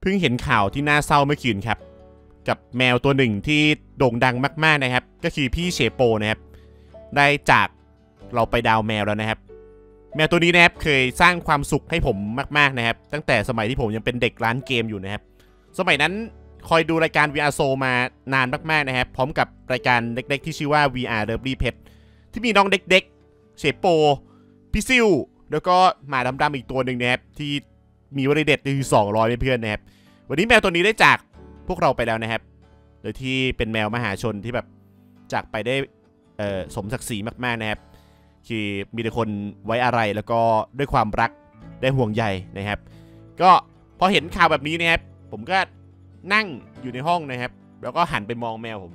เพิ่งเห็นข่าวที่น่าเศร้าเมื่อคืนครับ กับแมวตัวหนึ่งที่โด่งดังมาก ๆนะครับ ก็คือพี่เชโปนะครับ ได้จากเราไปดาวแมวแล้วนะครับ แมวตัวนี้นะครับเคยสร้างความสุขให้ผมมากๆนะครับ ตั้งแต่สมัยที่ผมยังเป็นเด็กร้านเกมอยู่นะครับ สมัยนั้นคอยดูรายการ VR s o มานานมากๆนะครับ พร้อมกับรายการเล็กๆที่ชื่อว่า VR l o v e l y Pet ที่มีน้องเด็กๆเชโปพี่ซิวแล้วก็หมาดำๆอีกตัวหนึ่งนะครับที่ มีวลีเด็ดคือ200เพื่อนนะครับ วันนี้แมวตัวนี้ได้จากพวกเราไปแล้วนะครับ โดยที่เป็นแมวมหาชนที่แบบจากไปได้สมศักดิ์ศรีมากๆนะครับ คือมีแต่คนไว้อะไรแล้วก็ด้วยความรักได้ห่วงใยนะครับ ก็พอเห็นข่าวแบบนี้นะครับ ผมก็นั่งอยู่ในห้องนะครับ แล้วก็หันไปมองแมวผม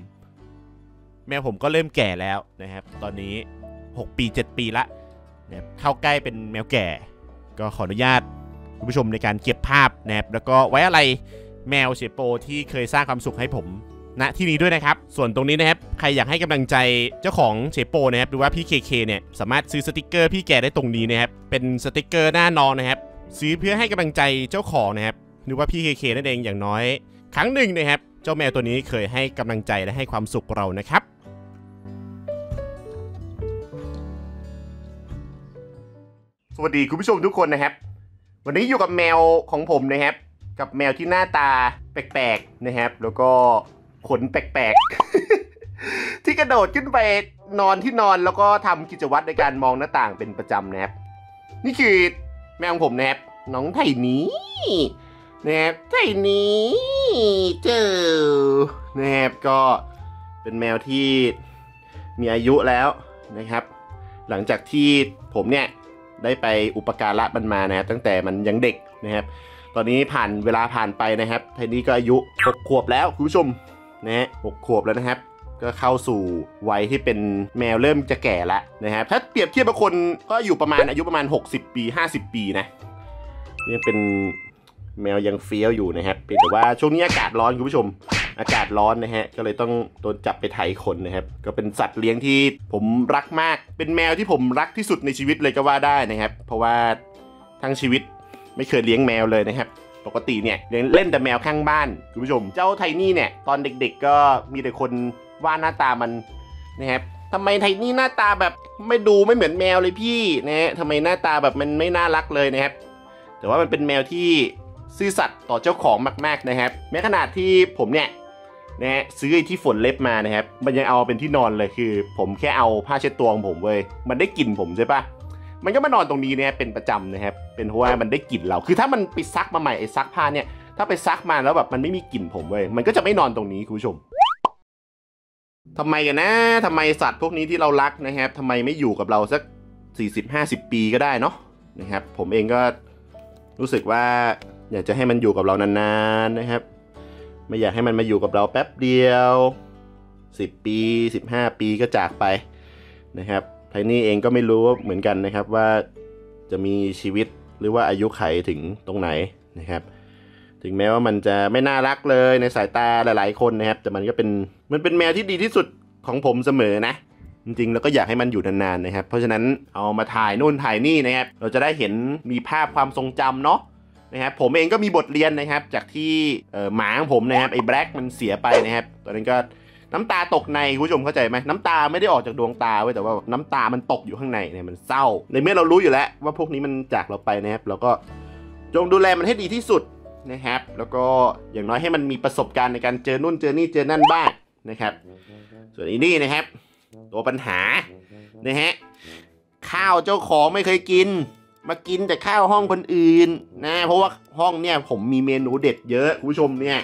แมวผมก็เริ่มแก่แล้วนะครับ ตอนนี้ 6 ปี 7 ปีละนะครับเข้าใกล้เป็นแมวแก่ ก็ขออนุญาต คุณผู้ชมในการเก็บภาพนะครับแล้วก็ไว้อาลัยแมวเชโปที่เคยสร้างความสุขให้ผมณที่นี้ด้วยนะครับ ส่วนตรงนี้นะครับ ใครอยากให้กำลังใจเจ้าของเชโปนะครับหรือว่าพี่เคเคเนี่ย สามารถซื้อสติกเกอร์พี่แกได้ตรงนี้นะครับ เป็นสติกเกอร์หน้านอนนะครับ ซื้อเพื่อให้กำลังใจเจ้าของนะครับ หรือว่าพี่เคเคนั่นเองอย่างน้อย ครั้งหนึ่งนะครับ เจ้าแมวตัวนี้เคยให้กำลังใจและให้ความสุขเรานะครับ สวัสดีคุณผู้ชมทุกคนนะครับ วันนี้อยู่กับแมวของผมนะครับ กับแมวที่หน้าตาแปลกๆนะครับ แล้วก็ขนแปลกๆ ที่กระโดดขึ้นไปนอนที่นอนแล้วก็ทำกิจวัตรในการมองหน้าต่างเป็นประจำนะครับ นี่คือแมวของผมนะครับน้องไทนี้นะครับไทนี้เจอนะครับก็เป็นแมวที่มีอายุแล้วนะครับ หลังจากที่ผมเนี่ย ได้ไปอุปการะมันมานะครับตั้งแต่มันยังเด็กนะครับ ตอนนี้ผ่านเวลาผ่านไปนะครับไทนี่ก็อายุ6ขวบแล้วคุณผู้ชมนะฮะหกขวบแล้วนะครับ ก็เข้าสู่วัยที่เป็นแมวเริ่มจะแก่แล้วนะครับถ้าเปรียบเทียบกับคนก็อยู่ประมาณอายุประมาณ 60 ปี 50 ปีนะยังเป็นแมวยังเฟี้ยวอยู่นะครับเพียงแต่ว่าช่วงนี้อากาศร้อนคุณผู้ชม อากาศร้อนนะฮะ ก็เลยต้องโดนจับไปไถขนนะครับ ก็เป็นสัตว์เลี้ยงที่ผมรักมาก เป็นแมวที่ผมรักที่สุดในชีวิตเลยก็ว่าได้นะครับ เพราะว่าทั้งชีวิตไม่เคยเลี้ยงแมวเลยนะครับปกติเนี่ยเลี้ยงเล่นแต่แมวข้างบ้านคุณผู้ชม เจ้าไทนี่เนี่ยตอนเด็กๆก็มีแต่คนว่าหน้าตามันนะครับทำไมไทนี่หน้าตาแบบไม่ดูไม่เหมือนแมวเลยพี่นะฮะทำไมหน้าตาแบบมันไม่น่ารักเลยนะครับ แต่ว่ามันเป็นแมวที่ซื่อสัตย์ต่อเจ้าของมากๆนะครับ แม้ขนาดที่ผมเนี่ย นะฮะซื้อไอ้ที่ฝนเล็บมานะครับ มันยังเอาเป็นที่นอนเลยคือ ผมแค่เอาผ้าเช็ดตัวของผมเว้ยมันได้กลิ่นผมใช่ปะมันก็มานอนตรงนี้เนี่ยเป็นประจำนะครับเป็นเพราะว่ามันได้กลิ่นเราคือถ้ามันไปซักมาใหม่ไอ้ซักผ้าเนี่ยถ้าไปซักมาแล้วแบบมันไม่มีกลิ่นผมเว้ยมันก็จะไม่นอนตรงนี้คุณผู้ชมทำไมกันนะทำไมสัตว์พวกนี้ที่เรารักนะครับทำไมไม่อยู่กับเราสัก 40-50 ปีก็ได้เนาะนะครับ ผมเองก็รู้สึกว่าอยากจะให้มันอยู่กับเรานานๆนะครับ ไม่อยากให้มันมาอยู่กับเราแป๊บเดียว 10 ปี 15 ปีก็จากไปนะครับไทนี่เองก็ไม่รู้เหมือนกันนะครับว่าจะมีชีวิตหรือว่าอายุไขถึงตรงไหนนะครับ ถึงแม้ว่ามันจะไม่น่ารักเลยในสายตาหลาย ๆ คนนะครับ แต่มันก็เป็นมันเป็นแมวที่ดีที่สุดของผมเสมอนะ จริง ๆ แล้วก็อยากให้มันอยู่นาน ๆ นะครับ เพราะฉะนั้นเอามาถ่ายนู่นถ่ายนี่นะครับ เราจะได้เห็นมีภาพความทรงจำเนาะ นะครับผมเองก็มีบทเรียนนะครับ จากที่หมาของผมนะครับไอ้แบล็กมันเสียไปนะครับตอนนั้นก็น้ำตาตกในคุณผู้ชมเข้าใจไหมน้ำตาไม่ได้ออกจากดวงตาไว้แต่ว่าน้ำตามันตกอยู่ข้างในเนี่ยมันเศร้า ในเมื่อเรารู้อยู่แล้ว ว่าพวกนี้มันจากเราไปนะครับเราก็จงดูแลมันให้ดีที่สุดนะครับ แล้วก็อย่างน้อยให้มันมีประสบการณ์ในการเจอนู่นเจอนี่เจอนั่นบ้างนะครับ ส่วนอีนี่นะครับ ตัวปัญหานะฮะข้าวเจ้าของไม่เคยกิน มากินแต่ข้าวห้องคนอื่นนะเพราะว่าห้องเนี่ยผมมีเมนูเด็ดเยอะคุณผู้ชมเนี่ย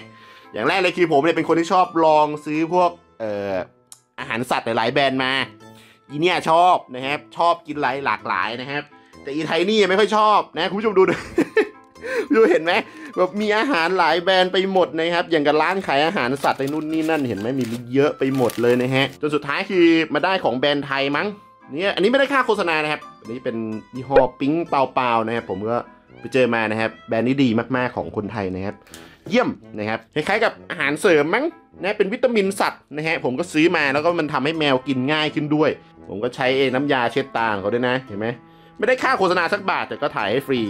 อย่างแรกเลยคือผมเนี่ยเป็นคนที่ชอบลองซื้อพวกเอ่ออาหารสัตว์หลายๆแบรนด์มาอีเนี่ยชอบนะครับชอบกินหลายหลากหลายนะครับ แต่อีไทนี่ไม่ค่อยชอบนะคุณผู้ชมดูดูเห็นไหมแบบมีอาหารหลายแบรนด์ไปหมดนะครับ อย่างกับร้านขายอาหารสัตว์ในนู่นนี่นั่นเห็นไหมมีเยอะไปหมดเลยนะฮะจนสุดท้ายคือมาได้ของแบรนด์ไทยมั้ง เนี่ยอันนี้ไม่ได้ค่าโฆษณานะครับ อันนี้เป็นยี่ห้อปิ๊งเปล่าๆนะครับ ผมก็ไปเจอมานะครับ แบรนด์นี้ดีมากๆของคนไทยนะครับ เยี่ยมนะครับคล้ายๆกับอาหารเสริมมั้งนะเป็นวิตามินสัตว์นะฮะผมก็ซื้อมาแล้วก็มันทำให้แมวกินง่ายขึ้นด้วย ผมก็ใช้เองน้ำยาเช็ดตาของเขาด้วยนะเห็นไหมไม่ได้ค่าโฆษณาสักบาทแต่ก็ถ่ายให้ฟรี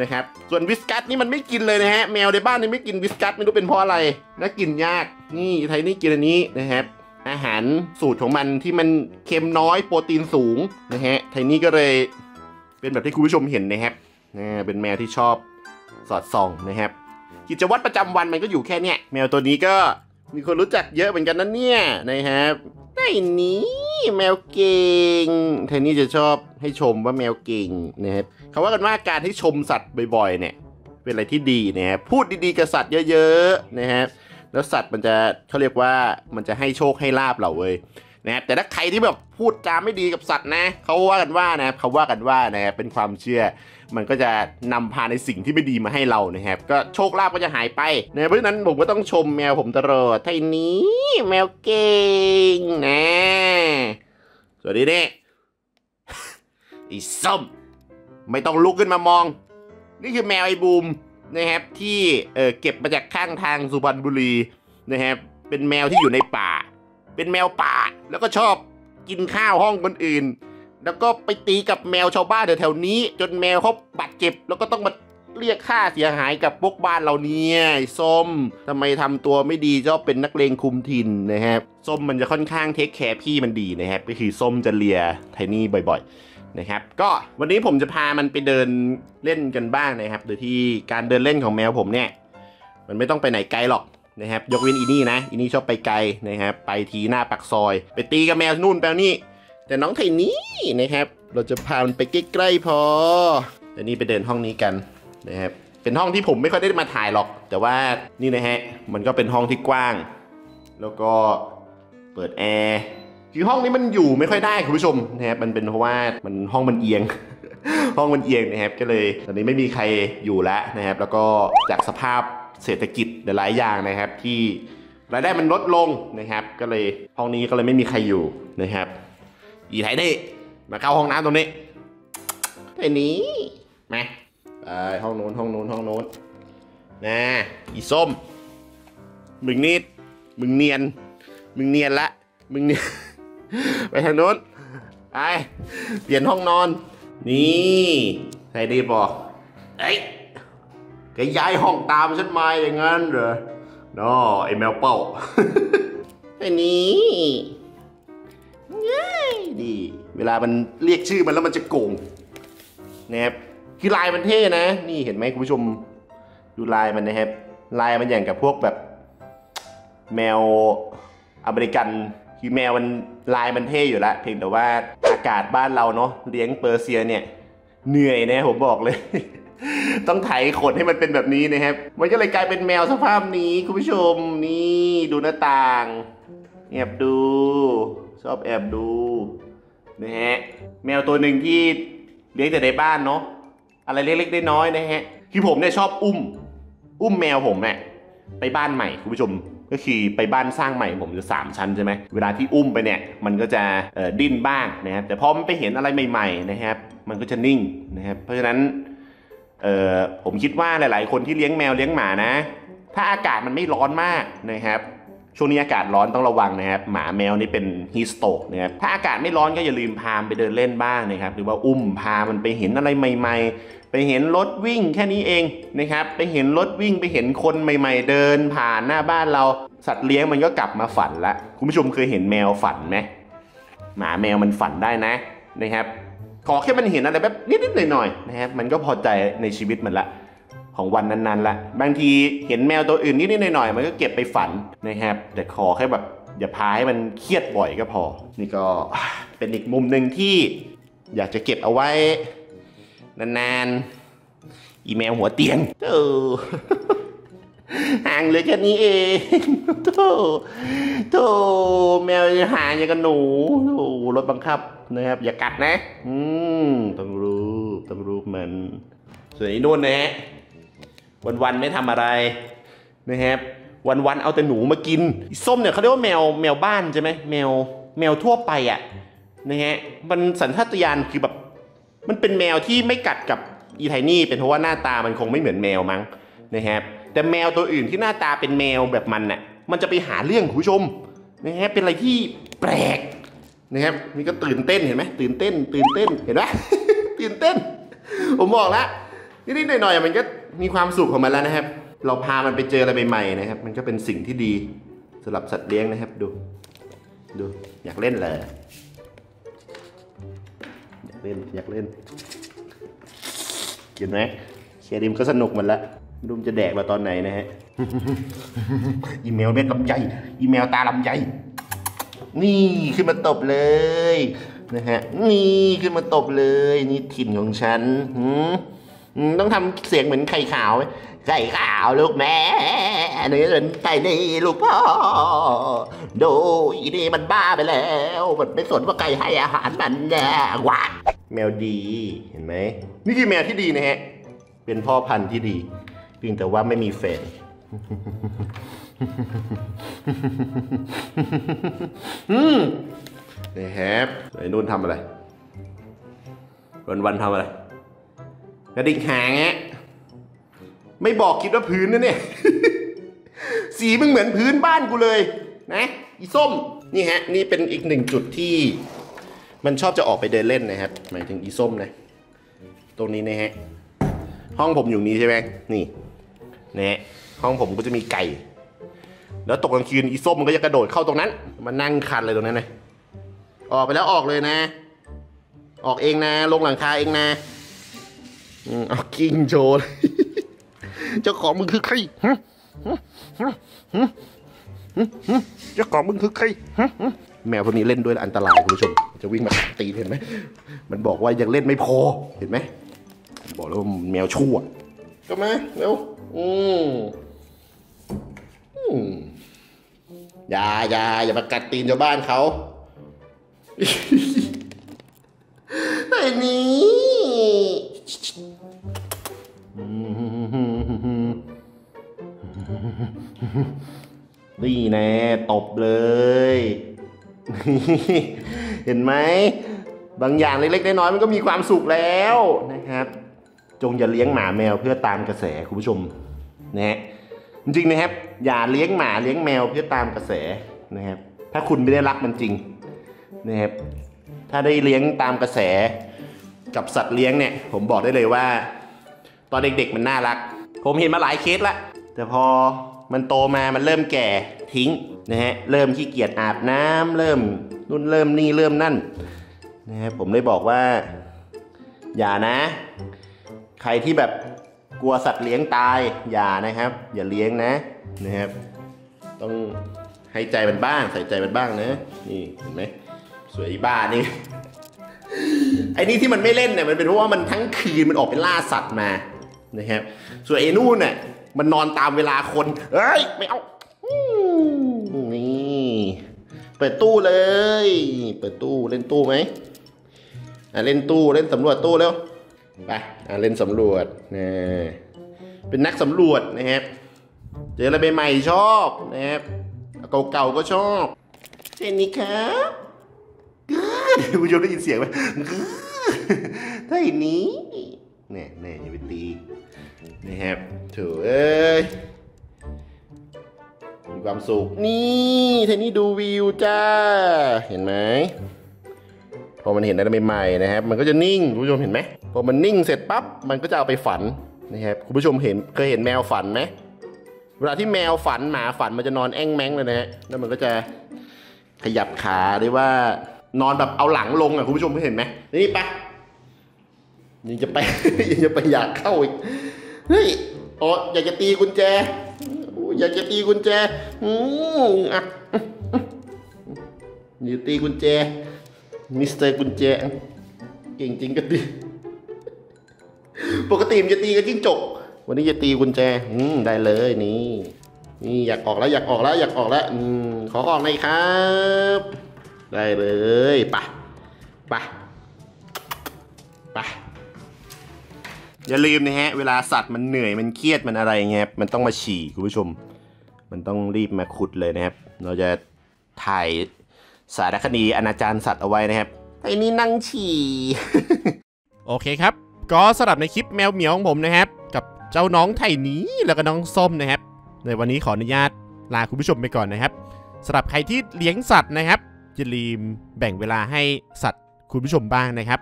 นะครับส่วนวิสกัสนี่มันไม่กินเลยนะฮะแมวในบ้านนี่ไม่กินวิสกัสไม่รู้เป็นเพราะอะไรน่ากินยากนี่ไทยนี่กินอันนี้นะครับ อาหารสูตรของมันที่มันเค็มน้อยโปรตีนสูงนะฮะไทนี่ก็เลยเป็นแบบที่คุณผู้ชมเห็นนะครับนะเป็นแมวที่ชอบสอดส่องนะครับ กิจวัตรประจำวันมันก็อยู่แค่เนี้ยแมวตัวนี้ก็มีคนรู้จักเยอะเหมือนกันนะเนี่ยนะครับไอ้นี้แมวเก่งเทนนี่จะชอบให้ชมว่าแมวเก่งนะครับเขาว่ากันว่าการให้ชมสัตว์บ่อยๆ เนี่ย เป็นอะไรที่ดีนะครับพูดดีๆกับสัตว์เยอะๆนะครับ แล้วสัตว์มันจะเขาเรียกว่ามันจะให้โชคให้ลาบเราเว้ยนะครับแต่ถ้าใครที่แบบพูดจาไม่ดีกับสัตว์นะเขาว่ากันว่านะครับเขาว่ากันว่านะครับเป็นความเชื่อ มันก็จะนำพาในสิ่งที่ไม่ดีมาให้เรานะครับ ก็โชคลาภก็จะหายไปนะเพราะฉะนั้นผมก็ต้องชมแมวผมตลอดไทนี้แมวเก่งนะสวัสดีเนี่ยไอ้ส้มไม่ต้องลุกขึ้นมามอง นี่คือแมวไอ้บูม นะครับที่เออเก็บมาจากข้างทางสุพรรณบุรีนะครับเป็นแมวที่อยู่ในป่า เป็นแมวป่า แล้วก็ชอบกินข้าวห้องคนอื่น แล้วก็ไปตีกับแมวชาวบ้านแถวๆนี้ จนแมวเขาบาดเจ็บ แล้วก็ต้องมาเรียกค่าเสียหายกับพวกบ้านเราเนี่ยส้มทำไมทำตัวไม่ดีชอบเป็นนักเลงคุมถิ่นนะครับส้มมันจะค่อนข้างเทคแคร์พี่มันดีนะครับก็คือส้มจะเลียไทนี่บ่อย ๆ นะครับ ก็วันนี้ผมจะพามันไปเดินเล่นกันบ้างนะครับ โดยที่การเดินเล่นของแมวผมเนี่ย มันไม่ต้องไปไหนไกลหรอกนะครับ ยกเว้นอีนี่นะ อีนี่ชอบไปไกลนะครับ ไปทีหน้าปักซอย ไปตีกับแมวนู่นแปลนี่ แต่น้องไทนี่นะครับ เราจะพามันไปใกล้ๆพอแต่นี่ไปเดินห้องนี้กันนะครับ เป็นห้องที่ผมไม่ค่อยได้มาถ่ายหรอก แต่ว่านี่นะฮะ มันก็เป็นห้องที่กว้าง แล้วก็เปิดแอร์ คือห้องนี้มันอยู่ไม่ค่อยได้คุณผู้ชมนะครับมันเป็นเพราะว่ามันห้องมันเอียง ห้องมันเอียงนะครับก็เลยตอนนี้ไม่มีใครอยู่แล้วนะครับ แล้วก็จากสภาพเศรษฐกิจหลายๆอย่างนะครับ ที่รายได้มันลดลงนะครับ ก็เลยห้องนี้ก็เลยไม่มีใครอยู่นะครับ อีไทยนี่มาเข้าห้องน้ำตรงนี้ไอ้นี้มาไปห้องโน้นห้องโน้นห้องโน้นนะอีส้มมึงนี่มึงเนียน มึงเนียนละมึงเนียน ไปทางโน้นไปเปลี่ยนห้องนอน นี่ไทยดีบอกเอ้ยแกย้ายห้องตามฉันมาอย่างนั้นเหรอน้อไอแมวเป้าไอ้นี้ดี เวลามันเรียกชื่อมันแล้วมันจะโกงนะครับคือลายมันเท่นะ นี่เห็นไหมคุณผู้ชมดูลายมันนะครับ ลายมันอย่างกับพวกแบบ แมวอเมริกัน คือแมวมัน ลายมันเท่อยู่แล้วเพียงแต่ว่าอากาศบ้านเราเนาะเลี้ยงเปอร์เซียเนี่ย เหนื่อยนะผมบอกเลย ต้องไถขนให้มันเป็นแบบนี้นะครับ มันก็เลยกลายเป็นแมวสภาพนี้คุณผู้ชมนี่ดูหน้าต่างแอบดู ชอบแอบดูนะฮะแมวตัวหนึ่งที่เลี้ยงแต่ในบ้านเนาะอะไรเล็กๆน้อยๆนะฮะคือผมเนี่ยชอบอุ้ม อุ้มแมวผมเนี่ยไปบ้านใหม่คุณผู้ชม ก็คือไปบ้านสร้างใหม่ผมจะสามชั้นใช่ไหมเวลาที่อุ้มไปเนี่ยมันก็จะดิ้นบ้างนะครับแต่พอมันไปเห็นอะไรใหม่ๆนะครับ มันก็จะนิ่งนะครับเพราะฉะนั้นผมคิดว่าหลาย ๆ คนที่เลี้ยงแมวเลี้ยงหมานะ ถ้าอากาศมันไม่ร้อนมากนะครับ ช่วงนี้อากาศร้อนต้องระวังนะครับ หมาแมวนี่เป็นฮีสโตกนะครับ ถ้าอากาศไม่ร้อนก็อย่าลืมพามไปเดินเล่นบ้างนะครับ หรือว่าอุ้มพามันไปเห็นอะไรใหม่ ๆ ไปเห็นรถวิ่งแค่นี้เองนะครับ ไปเห็นรถวิ่งไปเห็นคนใหม่ ๆ เดินผ่านหน้าบ้านเรา สัตว์เลี้ยงมันก็กลับมาฝันละ คุณผู้ชมเคยเห็นแมวฝันไหมหมาแมวมันฝันได้นะนะครับ ขอแค่มันเห็นอะไรแบบนิดๆหน่อยๆนะครับ มันก็พอใจในชีวิตมันละ ของวันนั้นๆละบางทีเห็นแมวตัวอื่นนิดๆหน่อยๆมันก็เก็บไปฝันนะครับแต่ขอแค่แบบอย่าพาให้มันเครียดบ่อยก็พอ นี่ก็เป็นอีกมุมหนึ่งที่อยากจะเก็บเอาไว้ นานๆ อีแมวหัวเตียงเออห่างเหลยแค่นี้เองโธ่โธ่แมวห่างอย่างกับหนูโธ่รถบังคับนะครับ อย่ากัดนะ อืมต้องรู้ต้องรู้มันส่วนไอ้นู่นนะฮะ วันๆไม่ทำอะไรนะครับวันๆเอาแต่หนูมากิน ส้มเนี่ยเขาเรียกว่าแมวแมวบ้านใช่ไหมแมวแมวทั่วไปอะนะฮะมันสัญชาตญาณคือแบบมันเป็นแมวที่ไม่กัดกับอีไทนี่เป็นเพราะว่าหน้าตามันคงไม่เหมือนแมวมั้งนะครับแต่แมวตัวอื่นที่หน้าตาเป็นแมวแบบมันน่ะมันจะไปหาเรื่องคุณผู้ชมนะฮะเป็นอะไรที่แปลกนะครับนี่ก็ตื่นเต้นเห็นไหมตื่นเต้น ตื่นเต้นเห็นไหมตื่นเต้น ผมบอกแล้ว นิดๆหน่อยๆมันก็มีความสุขของมันแล้วนะครับ เราพามันไปเจออะไรใหม่ๆนะครับ มันก็เป็นสิ่งที่ดีสำหรับสัตว์เลี้ยงนะครับดู ดูอยากเล่นเลยอยากเล่นอยากเล่นเห็นไหมเชียร์ดิมก็สนุกมันละไม่รู้มันจะแดกมาตอนไหนนะฮะอีเมลเม็ดลำไยอีเมลตาลำไยนี่ขึ้นมาตบเลยนะฮะนี่ขึ้นมาตบเลย นี่ถิ่นของฉันหืม ต้องทำเสียงเหมือนไข่ขาวไข่ขาวลูกแม่นี่เป็นไก่นี่ลูกพ่อดูอีนี่มันบ้าไปแล้ว มันไม่สนว่าไก่ให้อาหารมันแน่ว้าแมวดีเห็นไหมนี่คือแมวที่ดีนะฮะ เป็นพ่อพันธุ์ที่ดีเพียงแต่ว่าไม่มีแฟนอืมนะครับไอ้นุ่นทำอะไร วันวันทำอะไร กระดิกหางฮะไม่บอกคิดว่าพื้นนะเนี่ย สีมึงเหมือนพื้นบ้านกูเลยนะอีส้มนี่ฮะ นี่เป็นอีกหนึ่งจุดที่มันชอบจะออกไปเดินเล่นนะครับหมายถึงอีส้มนะ ตรงนี้นะฮะ ห้องผมอยู่นี้ใช่ไหมนี่นะฮะห้องผมก็จะมีไก่ แล้วตกกลางคืนอีส้มมันก็จะกระโดดเข้าตรงนั้นมานั่งคันเลยตรงนั้นเลยออกไปแล้วออกเลยนะ ออกเองนะ ลงหลังคาเองนะอืม เอากิ้งโชว์เลยเจ้าของมึงคือใครฮะฮะฮะฮะฮะเจ้าของมึงคือใครฮะฮะแมวพวกนี้เล่นด้วยแล้วอันตรายคุณผู้ชม จะวิ่งมาตีเห็นไหมมันบอกว่ายังเล่นไม่พอเห็นไหมบอกแล้วว่าแมวชั่วก็มาเร็วอืมอืมอย่าอย่าอย่ามากัดตีนชาวบ้านเขาไอ้นี่ นี่แน่ตบเลย เห็นไหม บางอย่างเล็กๆน้อยๆมันก็มีความสุขแล้วนะครับ จงอย่าเลี้ยงหมาแมวเพื่อตามกระแสคุณผู้ชมนะฮะจริงๆนะครับ อย่าเลี้ยงหมาเลี้ยงแมวเพื่อตามกระแสนะครับ ถ้าคุณไม่ได้รักมันจริงนะครับ ถ้าได้เลี้ยงตามกระแสกับสัตว์เลี้ยงเนี่ย ผมบอกได้เลยว่า ตอนเด็กๆมันน่ารัก ผมเห็นมาหลายเคสละแต่พอ มันโตมามันเริ่มแก่ทิ้งนะฮะเริ่มขี้เกียจอาบน้ำเริ่มนู่นเริ่มนี่เริ่มนั่นนะฮะผมเลยบอกว่า อย่านะ ใครที่แบบกลัวสัตว์เลี้ยงตายอย่านะครับ อย่าเลี้ยงนะนะครับ ต้องให้ใจมันบ้างใส่ใจมันบ้างนะนี่เห็นไหมสวยบ้านี่ไอ้นี่ที่มันไม่เล่นเนี่ยมันเป็นเพราะว่ามันทั้งคืนมันออกไปล่าสัตว์มานะครับส่วนไอ้นู่นเนี่ย มันนอนตามเวลาคน เอ้ย ไม่เอานี่เปิดตู้เลย เปิดตู้เล่นตู้ไหมอะเล่นตู้เล่นสำรวจตู้แล้วไปอะเล่นสำรวจนะเป็นนักสำรวจนะครับเจออะไรใหม่ๆชอบนะครับเก่าๆก็ชอบเช่นนี้ครับคุณผู้ชมได้ยินเสียงไหมถ้าอย่างนี้แน่แน่อย่าไปตี นะครับถูเอ้ยมีความสุข นี่เทนี่ดูวิวจ้า เห็นไหมพอมันเห็นอะไรใหม่ๆนะครับ มันก็จะนิ่งคุณผู้ชมเห็นไหมพอมันนิ่งเสร็จปั๊บมันก็จะเอาไปฝันนะครับคุณผู้ชมเห็นเคยเห็นแมวฝันไหมเวลาที่แมวฝันหมาฝันมันจะนอนแอ้งแมงเลยนะฮะแล้วมันก็จะขยับขาหรือว่านอนแบบเอาหลังลงอะคุณผู้ชมเห็นไหมนี่ปะยังจะไปยังจะไปอยากเข้าอีก เฮ้ยอ๋ออยากจะตีกุญแจ อยากจะตีกุญแจอืมอะอยากตีกุญแจ มิสเตอร์กุญแจ เก่งจริงก็ตีปกติมันจะตีกันจิ้งจก วันนี้จะตีกุญแจ อืมได้เลยนี่ นี่อยากออกแล้วอยากออกแล้วอยากออกแล้วอืมขอออกหน่อยครับ ได้เลยไปไปไป อย่าลืมนะฮะ เวลาสัตว์มันเหนื่อยมันเครียดมันอะไรเงี้ยครับมันต้องมาฉี่คุณผู้ชม มันต้องรีบมาขุดเลยนะครับ เราจะถ่ายสารคดีอนาจารสัตว์เอาไว้นะครับไอ้นี่นั่งฉี่ โอเคครับ ก็สำหรับในคลิปแมวเหมียวของผมนะครับ กับเจ้าน้องไถ่นี้แล้วก็น้องส้มนะครับ ในวันนี้ขออนุญาตลาคุณผู้ชมไปก่อนนะครับสำหรับใครที่เลี้ยงสัตว์นะครับอย่าลืมแบ่งเวลาให้สัตว์คุณผู้ชมบ้างนะครับ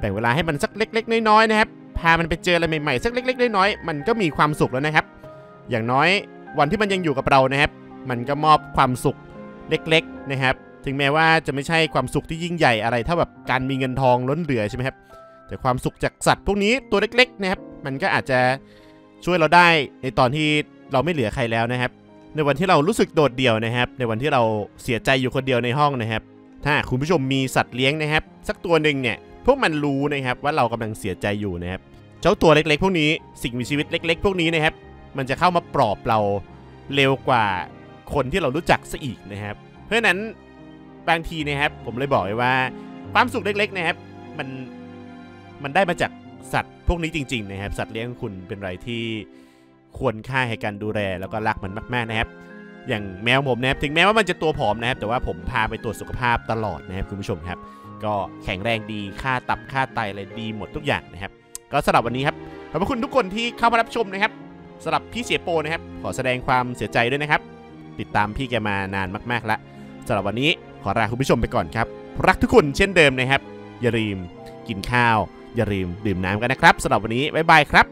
แบ่งเวลาให้มันสักเล็ก ๆ น้อยๆนะครับ พามันไปเจออะไรใหม่ๆสักเล็กๆน้อยๆมันก็มีความสุขแล้วนะครับ อย่างน้อยวันที่มันยังอยู่กับเรานะครับ มันก็มอบความสุขเล็กๆนะครับ ถึงแม้ว่าจะไม่ใช่ความสุขที่ยิ่งใหญ่อะไรเท่าแบบการมีเงินทองล้นเหลือใช่ไหมครับแต่ความสุขจากสัตว์พวกนี้ตัวเล็กๆนะครับ มันก็อาจจะช่วยเราได้ในตอนที่เราไม่เหลือใครแล้วนะครับ ในวันที่เรารู้สึกโดดเดี่ยวนะครับ ในวันที่เราเสียใจอยู่คนเดียวในห้องนะครับ ถ้าคุณผู้ชมมีสัตว์เลี้ยงนะครับ สักตัวหนึ่งเนี่ย พวกมันรู้นะครับว่าเรากำลังเสียใจอยู่นะครับเจ้าตัวเล็กๆ พวกนี้สิ่งมีชีวิตเล็ก ๆ พวกนี้นะครับ มันจะเข้ามาปลอบเราเร็วกว่าคนที่เรารู้จักซะอีกนะครับ เพราะฉะนั้นบางทีนะครับ ผมเลยบอกไว้ว่า ความสุขเล็ก ๆ นะครับ มันมันได้มาจากสัตว์พวกนี้จริง ๆ นะครับ สัตว์เลี้ยงของคุณเป็นอะไรที่ควรค่าให้การดูแลแล้วก็รักมันมากๆนะครับ อย่างแมวผมนะครับถึงแม้ว่ามันจะตัวผอมนะครับ แต่ว่าผมพาไปตรวจสุขภาพตลอดนะครับคุณผู้ชมครับ ก็แข็งแรงดีค่าตับค่าไตอะไรดีหมดทุกอย่างนะครับ ก็สำหรับวันนี้ครับขอบคุณทุกคนที่เข้ามารับชมนะครับสำหรับพี่เสียโปนะครับ ขอแสดงความเสียใจด้วยนะครับ ติดตามพี่แกมานานมากๆแล้วสำหรับวันนี้ขอลาคุณผู้ชมไปก่อนครับ รักทุกคนเช่นเดิมนะครับ อย่าลืมกินข้าว อย่าลืมดื่มน้ำกันนะครับสำหรับวันนี้บ๊ายบายครับ